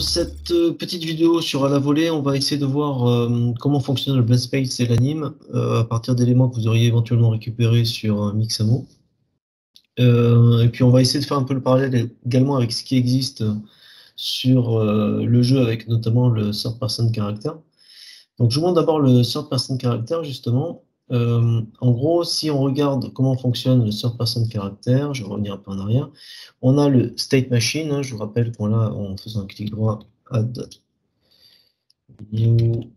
cette euh, petite vidéo sur à la volée, on va essayer de voir euh, comment fonctionne le blend space et l'anime euh, à partir d'éléments que vous auriez éventuellement récupérés sur un Mixamo. et puis on va essayer de faire un peu le parallèle également avec ce qui existe sur le jeu avec notamment le third person character. Donc je vous montre d'abord le third person character justement. Euh, en gros, si on regarde comment fonctionne le third person character, je vais revenir un peu en arrière, on a le state machine, hein, je vous rappelle qu'on l'a en faisant un clic droit, add new,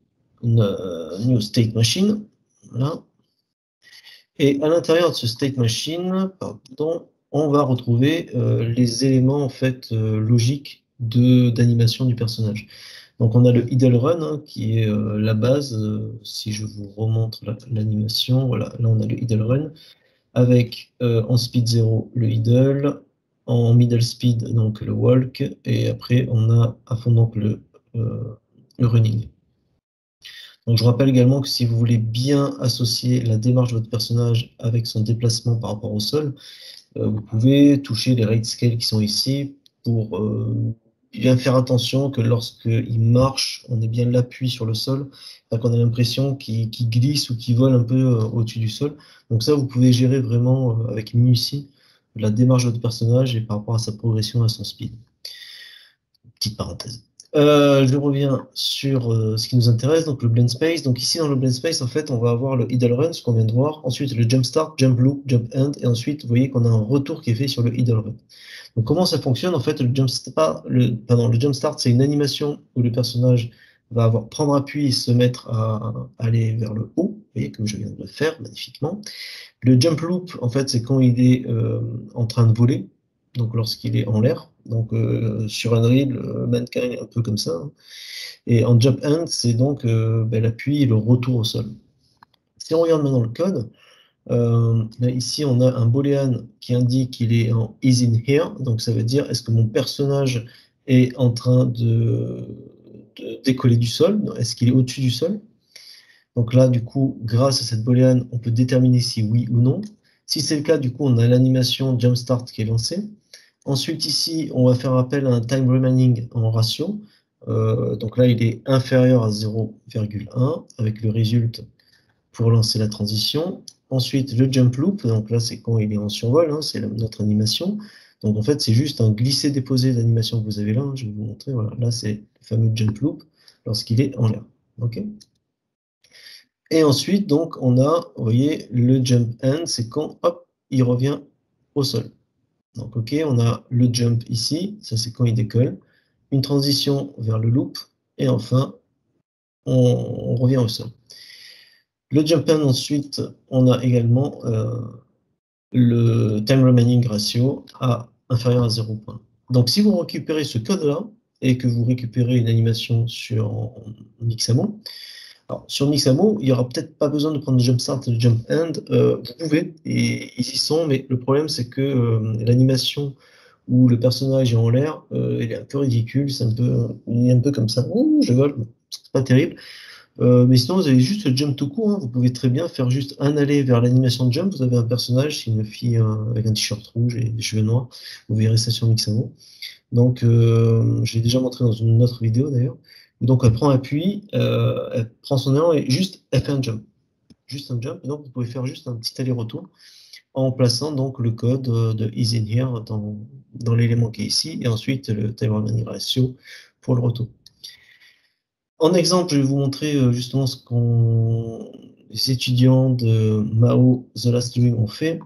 new state machine. Et à l'intérieur de ce state machine, on va retrouver euh, les éléments en fait euh, logiques d'animation du personnage. Donc on a le idle run hein, qui est euh, la base. Euh, si je vous remontre l'animation, voilà, là on a le idle run avec euh, en speed 0 le idle, en middle speed donc le walk et après on a à fond donc le, running. Donc je rappelle également que si vous voulez bien associer la démarche de votre personnage avec son déplacement par rapport au sol, vous pouvez toucher les rate scale qui sont ici pour bien faire attention que lorsqu'il marche, on ait bien l'appui sur le sol, qu'on a l'impression qu'il glisse ou qu'il vole un peu euh, au-dessus du sol. Donc ça, vous pouvez gérer vraiment euh, avec minutie la démarche de votre personnage et par rapport à sa progression à son speed. Petite parenthèse. Euh, je reviens sur ce qui nous intéresse, donc le blend space. Donc ici dans le blend space, en fait, on va avoir le idle run, ce qu'on vient de voir. Ensuite le jump start, jump loop, jump end, et ensuite vous voyez qu'on a un retour qui est fait sur le idle run. Donc comment ça fonctionne En fait, le jump start, pardon, le jump start, c'est une animation où le personnage va avoir prendre appui et se mettre à, aller vers le haut, vous voyez comme je viens de le faire magnifiquement. Le jump loop, en fait, c'est quand il est euh, en train de voler, donc lorsqu'il est en l'air. Donc euh, sur un dribble, le mannequin est un peu comme ça. Hein. Et en jump end, c'est donc euh, ben, l'appui et le retour au sol. Si on regarde maintenant le code, euh, ici, on a un boolean qui indique qu'il est en is in here. Donc, ça veut dire est-ce que mon personnage est en train de, décoller du sol? Est-ce qu'il est, au-dessus du sol? Donc là, du coup, grâce à cette boolean, on peut déterminer si oui ou non. Si c'est le cas, du coup, on a l'animation jump start qui est lancée. Ensuite, ici, on va faire appel à un time remaining en ratio. Euh, donc là, il est inférieur à 0,1 avec le résultat pour lancer la transition. Ensuite, le jump loop, donc là, c'est quand il est en survol, hein, c'est notre animation. Donc en fait, c'est juste un glisser-déposer d'animation que vous avez là. Hein, je vais vous montrer. Voilà, là, c'est le fameux jump loop lorsqu'il est en l'air. Et ensuite, donc, on a, vous voyez, le jump end, c'est quand, hop, il revient au sol. Donc, OK, on a le jump ici, ça c'est quand il décolle, une transition vers le loop, et enfin, on revient au sol. Le jump in, ensuite, on a également euh, le time remaining ratio à inférieur à 0 point. Donc, si vous récupérez ce code-là et que vous récupérez une animation sur Mixamo, alors, sur Mixamo, il n'y aura peut-être pas besoin de prendre le jump start et le jump end. Euh, vous pouvez, et ils y sont, mais le problème, c'est que euh, l'animation où le personnage est en l'air, il est un peu ridicule, c'est un peu, il est un peu comme ça. Ouh, je vole, c'est pas terrible. Euh, mais sinon, vous avez juste le jump tout court. Hein. Vous pouvez très bien faire juste un aller vers l'animation de jump. Vous avez un personnage, c'est une fille euh, avec un t-shirt rouge et des cheveux noirs. Vous verrez ça sur Mixamo. Donc, euh, l'ai déjà montré dans une autre vidéo d'ailleurs. Donc, elle prend appui, elle prend son élan et juste, elle fait un jump. Juste un jump. Et donc, vous pouvez faire juste un petit aller-retour en plaçant donc le code de is in here dans, l'élément qui est ici et ensuite le time ratio pour le retour. En exemple, je vais vous montrer euh, justement ce qu'on les étudiants de Mao The Last Dream ont fait.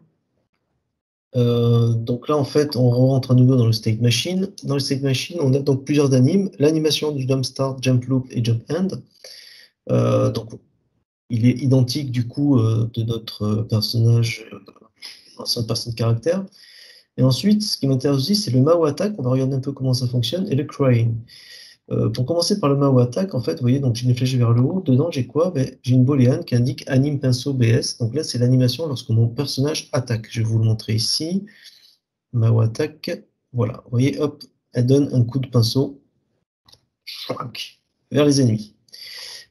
Euh, donc là, en fait, on rentre à nouveau dans le state machine. Dans le state machine, on a donc plusieurs animes. L'animation du jump start, jump loop et jump end. Euh, donc, il est identique du coup de notre personnage, ancien personne de caractère. Et ensuite, ce qui m'intéresse aussi, c'est le Mao attack. On va regarder un peu comment ça fonctionne et le crying. Euh, pour commencer par le Mao attack, en fait, vous voyez, donc j'ai une flèche vers le haut. Dedans, j'ai quoi? Ben, J'ai une booléane qui indique anime pinceau BS. Donc là, c'est l'animation lorsque mon personnage attaque. Je vais vous le montrer ici. Mao attack. Voilà. Vous voyez, hop, elle donne un coup de pinceau vers les ennemis.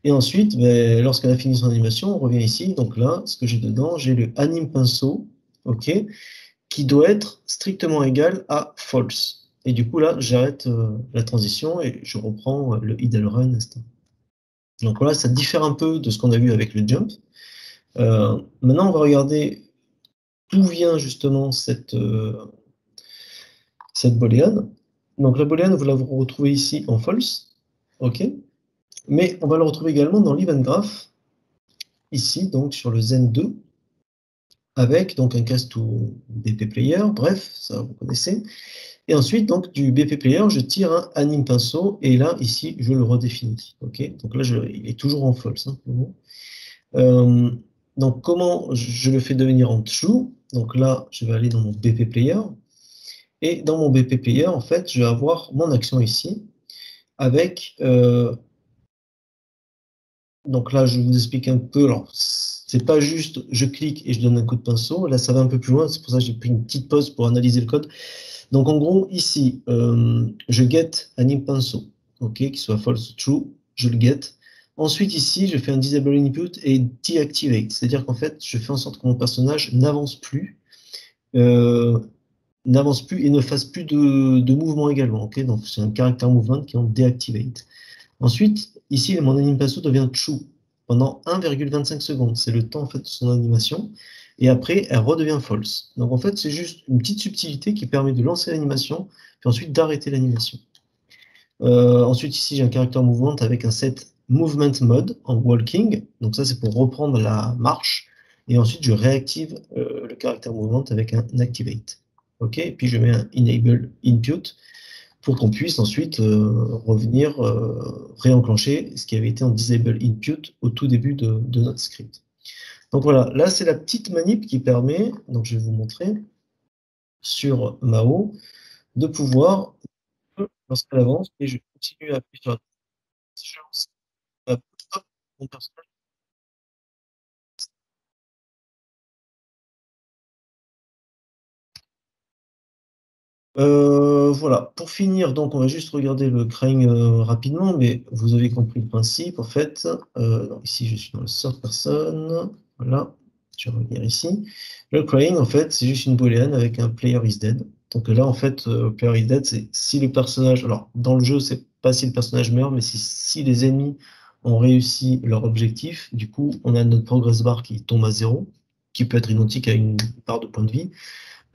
Et ensuite, ben, lorsqu'elle a fini son animation, on revient ici. Donc là, ce que j'ai dedans, j'ai le anime pinceau, ok, qui doit être strictement égal à false. Et du coup là, j'arrête la transition et je reprends le idle run. Donc voilà, ça diffère un peu de ce qu'on a vu avec le jump. maintenant, on va regarder d'où vient justement cette, cette booléenne. Donc la booléenne, vous la retrouvez ici en false, ok mais on va le retrouver également dans l'event graph, ici, donc sur le Zen2, avec donc un cast to BP player, bref, ça vous connaissez. Et ensuite, donc du BP player, je tire un anime pinceau, et là, ici, je le redéfinis. donc là, il est toujours en false. Hein, euh, donc comment je le fais devenir en true? Donc là, je vais aller dans mon BP player. Et dans mon BP player, en fait, je vais avoir mon action ici, avec euh, donc là, je vous explique un peu. Alors, c'est pas juste je clique et je donne un coup de pinceau. Là, ça va un peu plus loin. C'est pour ça que j'ai pris une petite pause pour analyser le code. Donc, en gros, ici, euh, je get anime pinceau, ok, qui soit false true. Je le get. Ensuite, ici, je fais un disable input et deactivate. C'est-à-dire qu'en fait, je fais en sorte que mon personnage n'avance plus. Euh, n'avance plus et ne fasse plus de, mouvement également. ok Donc, c'est un caractère mouvement qui est en deactivate. Ensuite, ici, mon anime pinceau devient true pendant 1,25 secondes. C'est le temps fait, de son animation. Et après, elle redevient false. Donc en fait, c'est juste une petite subtilité qui permet de lancer l'animation, puis ensuite d'arrêter l'animation. Euh, ensuite, ici, j'ai un caractère mouvement avec un set movement mode en walking. Donc ça, c'est pour reprendre la marche. Et ensuite, je réactive euh, le caractère mouvement avec un activate. OK? Et puis, je mets un enable input pour qu'on puisse ensuite euh, revenir euh, réenclencher ce qui avait été en disable input au tout début de, notre script. Donc voilà, là c'est la petite manip qui permet, donc je vais vous montrer sur Mao, de pouvoir, lorsqu'elle avance, et je continue à appuyer sur mon personnage Euh, voilà, pour finir, donc on va juste regarder le crying euh, rapidement, mais vous avez compris le principe en fait. Euh, ici, je suis dans le sort personne. Voilà, je vais revenir ici. Le crying, en fait, c'est juste une boolean avec un player is dead. Donc là, en fait, player is dead, c'est si le personnage. Alors, dans le jeu, c'est pas si le personnage meurt, mais si, si les ennemis ont réussi leur objectif, du coup, on a notre progress bar qui tombe à zéro, qui peut être identique à une barre de points de vie.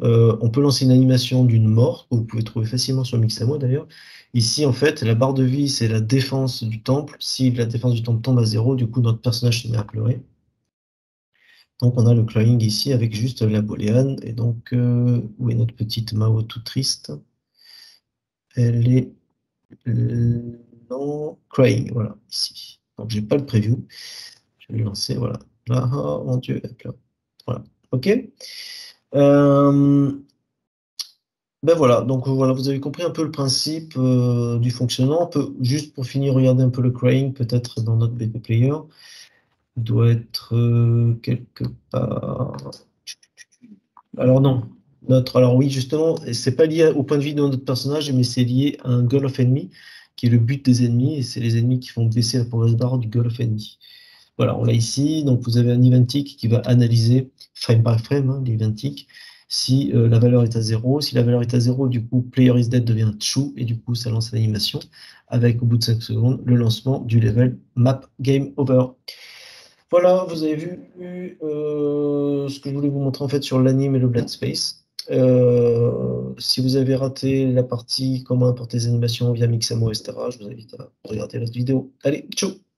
Euh, on peut lancer une animation d'une mort, que vous pouvez trouver facilement sur Mixamo d'ailleurs. Ici, en fait, la barre de vie, c'est la défense du temple. Si la défense du temple tombe à zéro, du coup, notre personnage se met à pleurer. Donc, on a le crying ici avec juste la booléane. Et donc, euh, où est notre petite Mao tout triste? Elle est dans crying, voilà, ici. Donc, j'ai pas le preview. Je vais le lancer, voilà. Là, oh, mon Dieu, voilà. OK euh, ben voilà, donc voilà, vous avez compris un peu le principe euh, du fonctionnement. On peut, juste pour finir, regarder un peu le crying, peut-être dans notre BP player. Il doit être euh, quelque part. Alors non, notre, alors oui, justement, c'est pas lié au point de vue de notre personnage, mais c'est lié à un goal of enemy, qui est le but des ennemis, et c'est les ennemis qui font baisser la progress bar du goal of enemy. Voilà, on l'a ici. Donc, vous avez un eventic qui va analyser frame par frame, hein, l'eventic, si euh, la valeur est à 0. Si la valeur est à 0, du coup, player is dead devient true, et du coup, ça lance l'animation avec, au bout de 5 secondes, le lancement du level map game over. Voilà, vous avez vu euh, ce que je voulais vous montrer en fait sur l'anime et le blend space. Euh, si vous avez raté la partie comment importer des animations via Mixamo, etc., je vous invite à regarder la vidéo. Allez, ciao